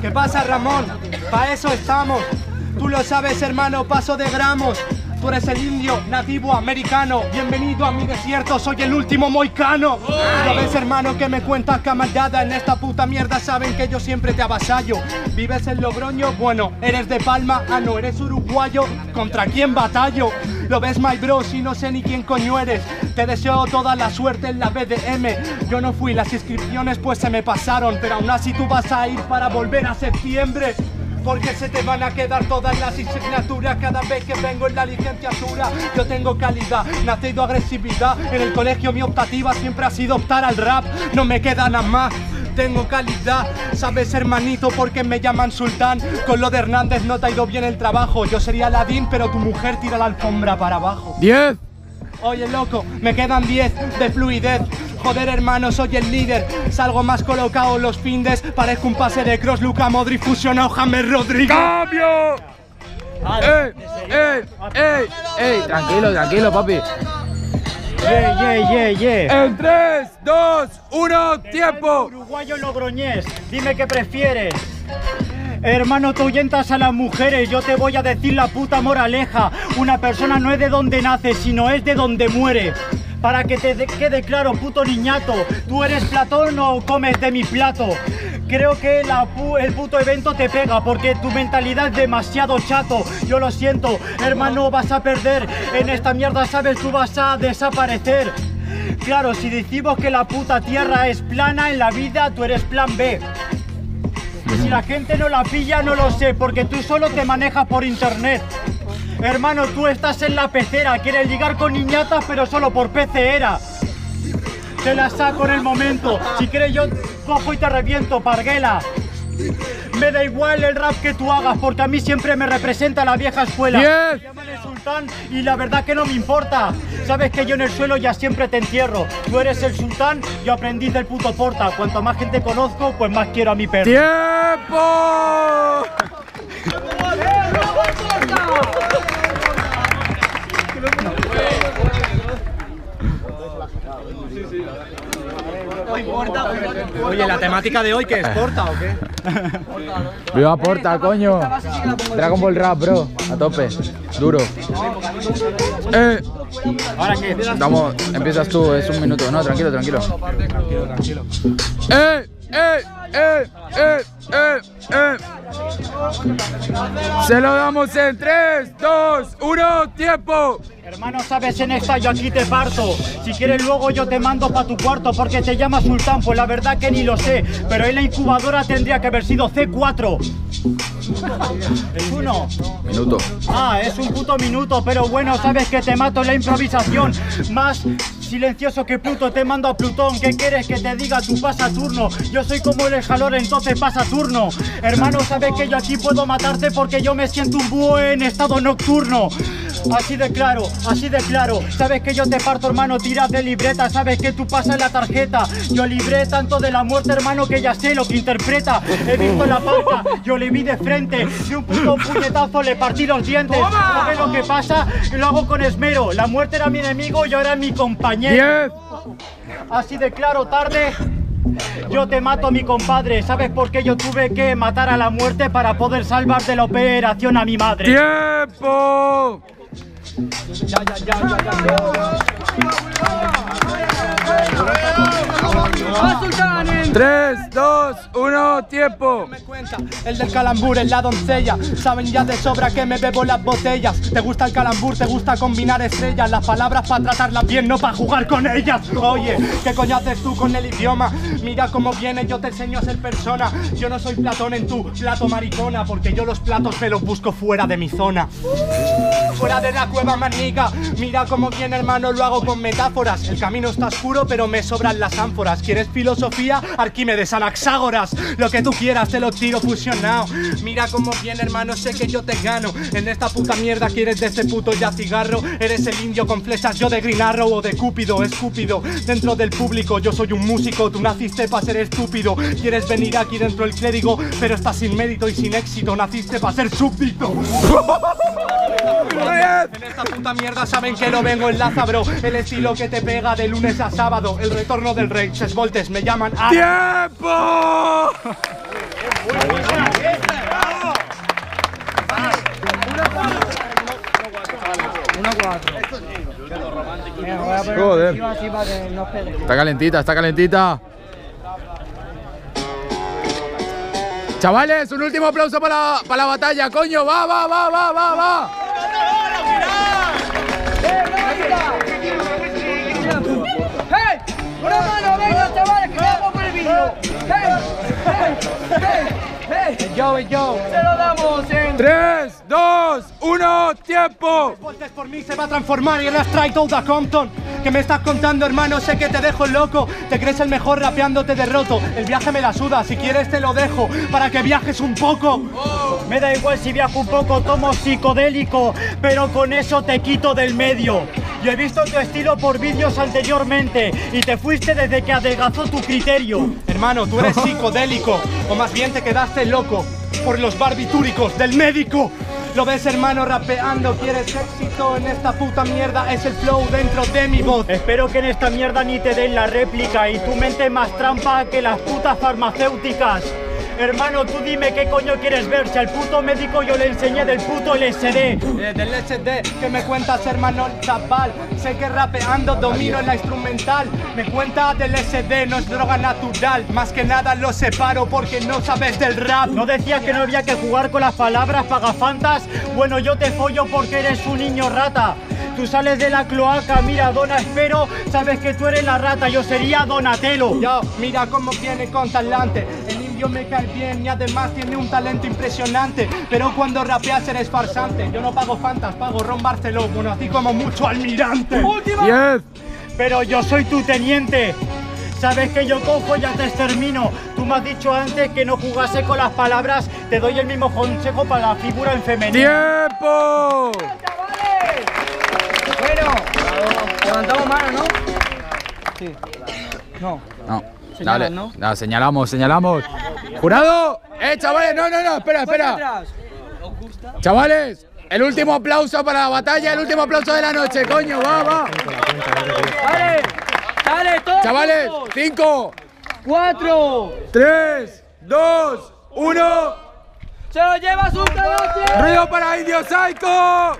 ¿Qué pasa, Ramón? Pa' eso estamos. Tú lo sabes, hermano, paso de gramos. Tú eres el indio nativo americano. Bienvenido a mi desierto, soy el último moicano. ¿Lo ves, hermano, que me cuentas camarada? En esta puta mierda saben que yo siempre te avasallo. ¿Vives en Logroño? Bueno, ¿eres de Palma? Ah, no, eres uruguayo. ¿Contra quién batallo? ¿Lo ves, my bro? Si no sé ni quién coño eres. Te deseo toda la suerte en la BDM. Yo no fui, las inscripciones pues se me pasaron. Pero aún así tú vas a ir para volver a septiembre. Porque se te van a quedar todas las asignaturas cada vez que vengo en la licenciatura. Yo tengo calidad, nacido agresividad. En el colegio mi optativa siempre ha sido optar al rap. No me queda nada más. Tengo calidad, sabes hermanito porque me llaman sultán Con lo de Hernández no te ha ido bien el trabajo Yo sería Aladín pero tu mujer tira la alfombra para abajo 10. Oye loco, me quedan 10 de fluidez Joder hermano, soy el líder Salgo más colocado los findes Parezco un pase de cross, Luca Modric fusionado James Rodríguez ¡Cambio! ¡Ey! ¡Ey! ¡Ey! ¡Ey! Tranquilo, tranquilo, papi. Yeah, yeah, yeah, yeah. En 3, 2, 1, tiempo. Uruguayo Logroñés, dime qué prefieres. Hermano, tú ahuyentas a las mujeres, yo te voy a decir la puta moraleja. Una persona no es de donde nace, sino es de donde muere. Para que te de- quede claro, puto niñato, tú eres Platón o comes de mi plato. Creo que el puto evento te pega porque tu mentalidad es demasiado chato. Yo lo siento, hermano, vas a perder. En esta mierda, sabes, tú vas a desaparecer. Claro, si decimos que la puta tierra es plana en la vida, tú eres plan B. Y si la gente no la pilla, no lo sé, porque tú solo te manejas por internet. Hermano, tú estás en la pecera, quieres ligar con niñatas, pero solo por peceera. Te la saco en el momento. Si quieres, yo cojo y te reviento, parguela. Me da igual el rap que tú hagas, porque a mí siempre me representa la vieja escuela. Diez. Me llaman el sultán y la verdad que no me importa. Sabes que yo en el suelo ya siempre te entierro. Tú eres el sultán, yo aprendí del puto porta. Cuanto más gente conozco, pues más quiero a mi perro. ¡Tiempo! Oye, ¿la temática de hoy qué es? ¿Corta o qué? Viva Porta, coño. Dragon Ball Rap, bro. A tope. Duro. Eh. ¿Ahora qué? Vamos, empiezas tú, es un minuto. No, tranquilo, tranquilo. ¡Eh! ¡Eh! ¡Eh! ¡Eh! ¡Eh! ¡Eh! Se lo damos en 3, 2, 1, tiempo. Hermano, sabes, en esta yo aquí te parto. Si quieres luego yo te mando pa' tu cuarto porque te llamas Sultán, pues la verdad que ni lo sé. Pero en la incubadora tendría que haber sido C4. Es uno. Minuto. Ah, es un puto minuto, pero bueno, sabes que te mato en la improvisación. Más silencioso que Pluto, te mando a Plutón. ¿Qué quieres que te diga? Tú pasa turno. Yo soy como el jalor, entonces pasa turno. Hermano, sabes que yo aquí puedo matarte porque yo me siento un búho en estado nocturno. Así de claro, así de claro. Sabes que yo te parto, hermano, tiras de libreta. Sabes que tú pasas la tarjeta. Yo libré tanto de la muerte, hermano, que ya sé lo que interpreta. He visto la palca, yo le vi de frente. Y un puto puñetazo le partí los dientes. ¿Sabes lo que pasa? Lo hago con esmero. La muerte era mi enemigo y ahora es mi compañero. 10, Así de claro, tarde. Yo te mato, mi compadre. ¿Sabes por qué yo tuve que matar a la muerte para poder salvar de la operación a mi madre? tiempo. Ya, ya, ya, ya, ya. 3, 2, 1, tiempo. me cuenta. El del calambur en la doncella. Saben ya de sobra que me bebo las botellas. Te gusta el calambur, te gusta combinar estrellas. Las palabras para tratarlas bien, no para jugar con ellas. Oye, ¿qué coño haces tú con el idioma? Mira cómo viene, yo te enseño a ser persona. Yo no soy Platón en tu plato maricona Porque yo los platos me los busco fuera de mi zona. Fuera de la cueva manica Mira cómo viene hermano, lo hago con metáforas. El camino está oscuro pero me sobran las ánforas. ¿Quieres filosofía? Arquímedes, Anaxágoras. Lo que tú quieras te lo tiro fusionado. Mira cómo viene hermano, sé que yo te gano. En esta puta mierda quieres de este puto ya cigarro. Eres el indio con flechas, yo de Green o de Cúpido Escúpido, dentro del público yo soy un músico. Tú naciste para ser estúpido. Quieres venir aquí dentro del clérigo Pero estás sin mérito y sin éxito. Naciste para ser súbdito En esta puta mierda saben que lo vengo en laza, bro. El estilo que te pega de lunes a sábado. El retorno del rey. Ses voltes me llaman a. ¡Tiempo! Joder. Está calentita, está calentita. Chavales, un último aplauso para la, para la batalla, coño. Va, va, va, va, va, va. Yo, yo. ¡Se lo damos en 3, 2, 1, tiempo. Voltes por mí se va a transformar y eres trae toda Compton. ¿Qué me estás contando, hermano? Sé que te dejo loco. Te crees el mejor rapeando, te derroto. El viaje me la suda, si quieres te lo dejo para que viajes un poco. Me da igual si viajo un poco, tomo psicodélico, pero con eso te quito del medio. Yo he visto tu estilo por vídeos anteriormente y te fuiste desde que adelgazó tu criterio. Hermano, tú eres psicodélico, o más bien te quedaste loco por los barbitúricos del médico. Lo ves, hermano, rapeando, quieres éxito en esta puta mierda, es el flow dentro de mi voz. Espero que en esta mierda ni te den la réplica y tu mente más trampa que las putas farmacéuticas. Hermano, tú dime qué coño quieres ver. Si al puto médico yo le enseñé del puto LSD. Eh, del SD, ¿qué me cuentas, hermano chaval? Sé que rapeando domino la instrumental. Me cuenta del SD, no es droga natural. Más que nada lo separo porque no sabes del rap. ¿No decías que no había que jugar con las palabras pagafantas? Bueno, yo te follo porque eres un niño rata. Tú sales de la cloaca, mira, Dona, espero, sabes que tú eres la rata, yo sería Donatello. Yo, mira cómo viene con talante. El indio me cae bien y además tiene un talento impresionante. Pero cuando rapeas eres farsante. Yo no pago fantas, pago Ron Barceló. Bueno, así como mucho almirante. 10, Pero yo soy tu teniente. Sabes que yo cojo y ya te extermino. Tú me has dicho antes que no jugase con las palabras. Te doy el mismo consejo para la figura en femenino. tiempo. chavales! Bueno, levantamos mano, ¿no? Sí. No. No, Señalan, dale, ¿no? no, señalamos, señalamos. ¡Jurado! ¡Eh, chavales! No, no, no, espera, espera. Chavales, el último aplauso para la batalla, el último aplauso de la noche, coño, va, va. ¡Dale! ¡Dale, todos! Chavales, 5, ¡Cuatro! 3, 2, 1. ¡Se lo lleva su! ¡Ruido para Indio Psycho!